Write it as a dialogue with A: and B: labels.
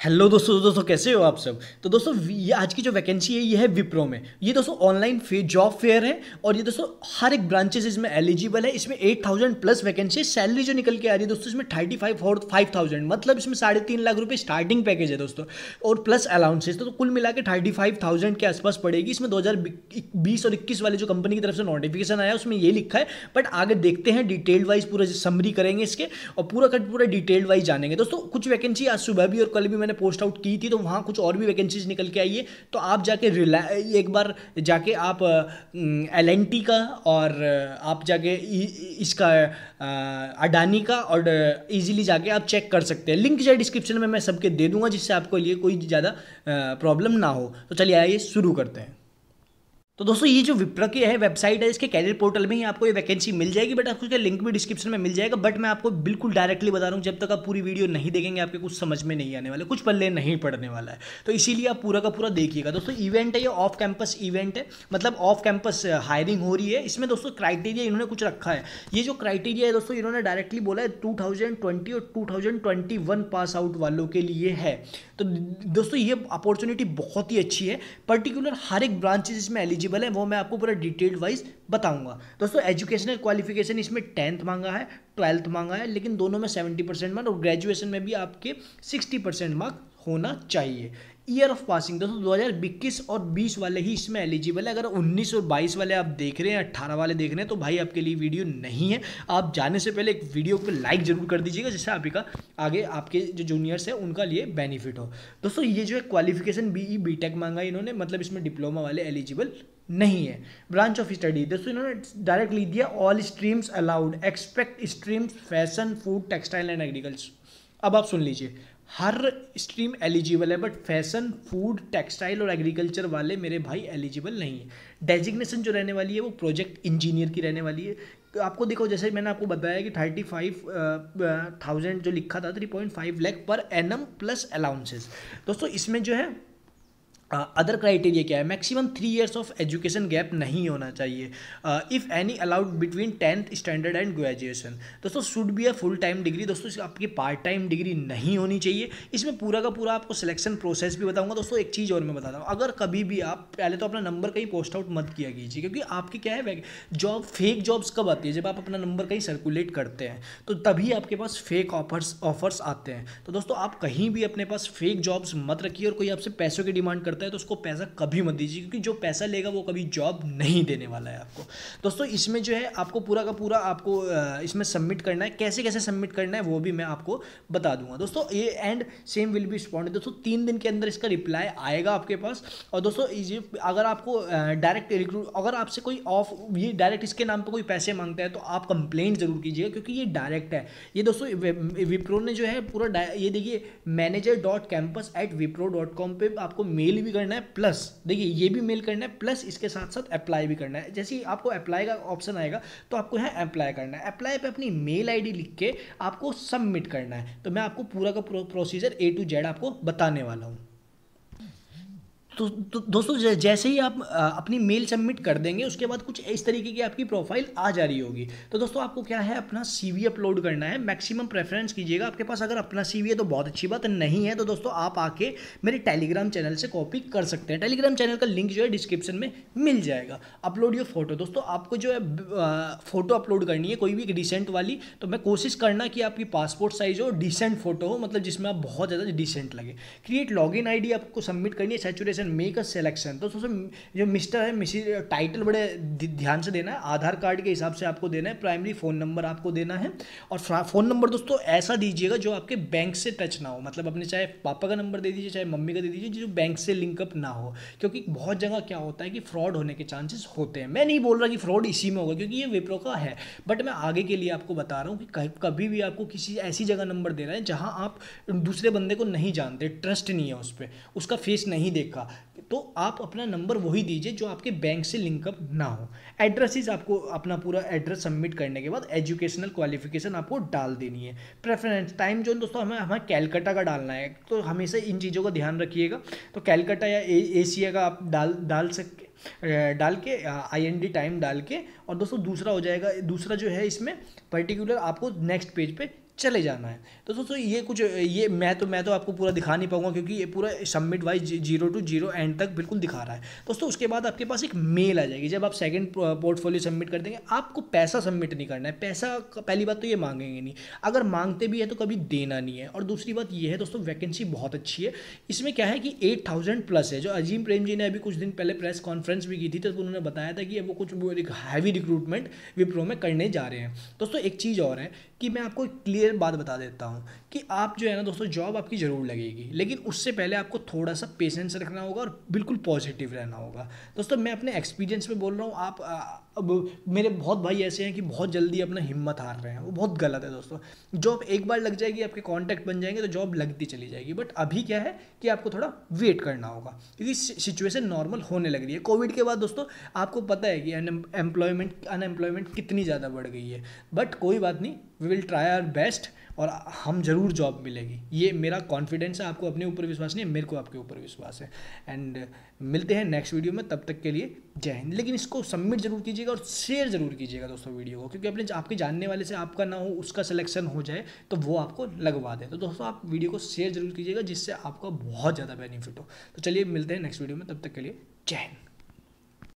A: Hello दोस्तों दोस्तों कैसे हो आप सब? तो दोस्तों ये आज की जो वैकेंसी है ये है विप्रो में। ये दोस्तों ऑनलाइन फे जॉब फेयर है और ये दोस्तों हर एक ब्रांचेस इसमें एलिजिबल है। इसमें eight thousand plus vacancy salary जो निकल के आ रही है दोस्तों इसमें thirty five four five thousand मतलब इसमें साढ़े तीन लाख रुपये स्टार्टिंग पैकेज है दोस्तों और प्लस अलाउंसेस तो, तो कुल मिला के थर्टी फाइव थाउज़ेंड के आसपास पड़ेगी। इसमें दो हज़ार बीस और इक्कीस वाले जो कंपनी की तरफ़ से नोटिफिकेशन आया उसमें ये लिखा है। बट आगे देखते हैं डिटेल्ड वाइज पूरा समरी करेंगे इसके और पूरा कट पूरा डिटेल्ड वाइज जानेंगे। दोस्तों कुछ वैकेंसी आज सुबह भी और कल भी मैंने पोस्ट आउट की थी तो वहाँ कुछ और भी वैकेंसीज निकल के आई है। तो आप जाके रिला एक बार जाके आप एल एन टी का और आप जाके इसका अडानी का और इजीली जाके आप चेक कर सकते हैं। लिंक जो डिस्क्रिप्शन में मैं सबके दे दूँगा, जिससे आपको लिए कोई ज़्यादा प्रॉब्लम ना हो। तो चलिए आइए, शुरू करते हैं। तो दोस्तों, ये जो विप्रो की है वेबसाइट है, इसके कैरियर पोर्टल में ही आपको ये वैकेंसी मिल जाएगी बट आपको उसका लिंक भी डिस्क्रिप्शन में मिल जाएगा बट मैं आपको बिल्कुल डायरेक्टली बता रहा हूँ, जब तक आप पूरी वीडियो नहीं देखेंगे, आपके कुछ समझ में नहीं आने वाले, कुछ पल्ले नहीं पड़ने वाला है। तो इसीलिए आप पूरा का पूरा देखिएगा। दोस्तों इवेंट है, ये ऑफ़ कैंपस इवेंट है मतलब ऑफ़ कैंपस हायरिंग हो रही है। इसमें दोस्तों क्राइटेरिया इन्होंने कुछ रखा है। ये जो क्राइटेरिया है दोस्तों, इन्होंने डायरेक्टली बोला है टू और टू पास आउट वालों के लिए है। तो दोस्तों, ये अपॉर्चुनिटी बहुत ही अच्छी है। पर्टिकुलर हर एक ब्रांचेज इसमें एलिजिबल है, वो मैं आपको पूरा डिटेल्ड वाइज बताऊँगा। दोस्तों एजुकेशनल क्वालिफिकेशन इसमें टेंथ मांगा है ट्वेल्थ मांगा है, लेकिन दोनों में सेवेंटी परसेंट मार्क और ग्रेजुएशन में भी आपके सिक्सटी परसेंट मार्क होना चाहिए। ईयर ऑफ़ पासिंग दोस्तों, दो हज़ार इक्कीस और बीस वाले ही इसमें एलिजिबल है। अगर उन्नीस और बाईस वाले आप देख रहे हैं अट्ठारह वाले देख रहे हैं तो भाई आपके लिए वीडियो नहीं है। आप जाने से पहले एक वीडियो को लाइक ज़रूर कर दीजिएगा, जिससे आपका आगे आपके जो जूनियर्स हैं, उनका लिए बेनिफिट हो। दोस्तों, ये जो है qualification B E B tech मांगा इन्होंने मतलब इसमें डिप्लोमा वाले एलिजिबल नहीं है। ब्रांच ऑफ़ स्टडी दोस्तों, इन्होंने डायरेक्ट लिख दिया all streams allowed expect streams fashion food textile and agriculture अब आप सुन लीजिए। हर स्ट्रीम एलिजिबल है बट फ़ैशन फ़ूड टेक्सटाइल और एग्रीकल्चर वाले मेरे भाई एलिजिबल नहीं है। डेजिग्नेशन जो रहने वाली है, वो प्रोजेक्ट इंजीनियर की रहने वाली है। आपको देखो, जैसे मैंने आपको बताया कि थर्टी फाइव थाउज़ेंड जो लिखा था three point five lakh per annum plus allowances दोस्तों, इसमें जो है अदर क्राइटेरिया क्या है? Maximum three years of education gap नहीं होना चाहिए। If any allowed between tenth standard and graduation दोस्तों should be a full time degree दोस्तों आपकी पार्ट टाइम डिग्री नहीं होनी चाहिए। इसमें पूरा का पूरा आपको सिलेक्शन प्रोसेस भी बताऊँगा। दोस्तों, एक चीज़ और मैं बताता हूँ। अगर कभी भी आप, पहले तो अपना नंबर कहीं पोस्ट आउट मत किया कीजिए, क्योंकि आपकी क्या है जॉब फेक जॉब्स कब आती है? जब आप अपना नंबर कहीं सर्कुलेट करते हैं तो तभी आपके पास फेक ऑफर्स ऑफर्स आते हैं। तो दोस्तों, आप कहीं भी अपने पास फेक जॉब्स मत रखिए और कोई आपसे पैसों की डिमांड करता है तो उसको पैसा कभी मत दीजिए, क्योंकि जो पैसा लेगा वो कभी जॉब नहीं देने वाला है आपको। दोस्तों, इसमें जो है, आपको पूरा का पूरा आपको इसमें सबमिट करना है। कैसे कैसे सबमिट करना है, वो भी मैं आपको बता दूँगा। दोस्तों, ये and same will be spawned दोस्तों, तीन दिन के अंदर इसका रिप्लाई आएगा आपके पास। और दोस्तों अगर आपको डायरेक्ट रिक्रूट अगर आपसे कोई ऑफ़ ये डायरेक्ट इसके नाम पर कोई पैसे माँगता है तो आप कंप्लेंट ज़रूर कीजिएगा, क्योंकि ये डायरेक्ट है। ये दोस्तों विप्रो ने जो है पूरा ये देखिए manager dot campus at Wipro dot com पर आपको मेल भी करना है प्लस देखिए, ये भी मेल करना है प्लस इसके साथ साथ अप्लाई भी करना है। जैसे ही आपको अप्लाई का ऑप्शन आएगा तो आपको यहाँ अप्लाई करना है। अप्लाई पे अपनी मेल आईडी लिख के आपको सबमिट करना है। तो मैं आपको पूरा का प्रोसीजर ए टू जेड आपको बताने वाला हूँ। तो, तो दोस्तों जैसे ही आप अपनी मेल सबमिट कर देंगे उसके बाद कुछ इस तरीके की आपकी प्रोफ़ाइल आ जा रही होगी। तो दोस्तों आपको क्या है अपना सीवी अपलोड करना है। मैक्सिमम प्रेफरेंस कीजिएगा। आपके पास अगर अपना सीवी है तो बहुत अच्छी बात नहीं है। तो दोस्तों आप आके मेरे टेलीग्राम चैनल से कॉपी कर सकते हैं। टेलीग्राम चैनल का लिंक जो है डिस्क्रिप्शन में मिल जाएगा। अपलोड योर फ़ोटो दोस्तों आपको जो है फ़ोटो अपलोड करनी है कोई भी डिसेंट वाली तो मैं कोशिश करना कि आपकी पासपोर्ट साइज़ हो डिसेंट फ़ोटो हो मतलब जिसमें आप बहुत ज़्यादा डिसेंट लगे। क्रिएट लॉग इन आपको सबमिट करनी है। Saturation selection make a selection तो सबसे जो मिस्टर है मिसी टाइटल बड़े ध्यान से देना है। आधार कार्ड के हिसाब से आपको देना है। प्राइमरी फ़ोन नंबर आपको देना है। और फ़ोन नंबर दोस्तों, ऐसा दीजिएगा जो आपके बैंक से टच ना हो। मतलब अपने चाहे पापा का नंबर दे दीजिए, चाहे मम्मी का दे दीजिए, जो बैंक से लिंकअप ना हो। क्योंकि बहुत जगह क्या होता है कि फ्रॉड होने के चांसेस होते हैं। मैं नहीं बोल रहा कि फ्रॉड इसी में होगा, क्योंकि ये विप्रो का है। बट मैं आगे के लिए आपको बता रहा हूँ कि कभी भी आपको किसी ऐसी जगह नंबर देना है जहाँ आप दूसरे बंदे को नहीं जानते ट्रस्ट नहीं है उस पर उसका फेस नहीं देखा। तो आप अपना नंबर वही दीजिए जो आपके बैंक से लिंकअप ना हो। एड्रेसेस आपको अपना पूरा एड्रेस सबमिट करने के बाद एजुकेशनल क्वालिफिकेशन आपको डाल देनी है। प्रेफरेंस टाइम जो दोस्तों, हमें हमें कैलकाटा का डालना है। तो हमेशा इन चीज़ों का ध्यान रखिएगा। तो कैलकाटा या एशिया का आप डाल डाल सकते डाल के आई एन डी टाइम डाल के, और दोस्तों दूसरा हो जाएगा, दूसरा जो है इसमें पर्टिकुलर आपको नेक्स्ट पेज पे चले जाना है। तो दोस्तों, ये कुछ, ये मैं तो मैं तो आपको पूरा दिखा नहीं पाऊँगा क्योंकि ये पूरा submit wise zero to zero end तक बिल्कुल दिखा रहा है। दोस्तों, उसके बाद आपके पास एक मेल आ जाएगी। जब आप सेकंड पोर्टफोलियो सबमिट कर देंगे, आपको पैसा सबमिट नहीं करना है। पैसा पहली बात तो ये मांगेंगे नहीं। अगर मांगते भी है तो कभी देना नहीं है। और दूसरी बात ये है, दोस्तों वैकेंसी बहुत अच्छी है। इसमें क्या है कि एट थाउज़ेंड प्लस है। जो अजीम प्रेम जी ने अभी कुछ दिन पहले प्रेस कॉन्फ्रेंस भी की थी तो उन्होंने बताया था कि वो कुछ हैवी रिक्रूटमेंट विप्रो में करने जा रहे हैं। दोस्तों, एक चीज़ और है कि मैं आपको क्लियर बात बता देता हूँ कि आप जो है ना दोस्तों जॉब आपकी ज़रूर लगेगी। लेकिन उससे पहले आपको थोड़ा सा पेशेंस रखना होगा और बिल्कुल पॉजिटिव रहना होगा। दोस्तों, मैं अपने एक्सपीरियंस में बोल रहा हूँ, आप अब मेरे बहुत भाई ऐसे हैं कि बहुत जल्दी अपना हिम्मत हार रहे हैं। वो बहुत गलत है दोस्तों। जॉब एक बार लग जाएगी, आपके कॉन्टैक्ट बन जाएँगे तो जॉब लगती चली जाएगी। बट अभी क्या है कि आपको थोड़ा वेट करना होगा, क्योंकि सिचुएशन नॉर्मल होने लग रही है। कोविड के बाद दोस्तों, आपको पता है कि अनएम्प्लॉयमेंट अनएम्प्लॉयमेंट कितनी ज़्यादा बढ़ गई है। बट कोई बात नहीं we will try our best और हम ज़रूर जॉब मिलेगी। ये मेरा कॉन्फिडेंस है, आपको अपने ऊपर विश्वास नहीं है, मेरे को आपके ऊपर विश्वास है। एंड मिलते हैं नेक्स्ट वीडियो में, तब तक के लिए जय हिंद। लेकिन इसको सबमिट ज़रूर कीजिएगा और शेयर ज़रूर कीजिएगा दोस्तों वीडियो को, क्योंकि अपने आपके जानने वाले से आपका ना हो, उसका सिलेक्शन हो जाए तो वो आपको लगवा दे। तो दोस्तों, आप वीडियो को शेयर ज़रूर कीजिएगा, जिससे आपका बहुत ज़्यादा बेनिफिट हो। तो चलिए मिलते हैं नेक्स्ट वीडियो में, तब तक के लिए जय हिंद।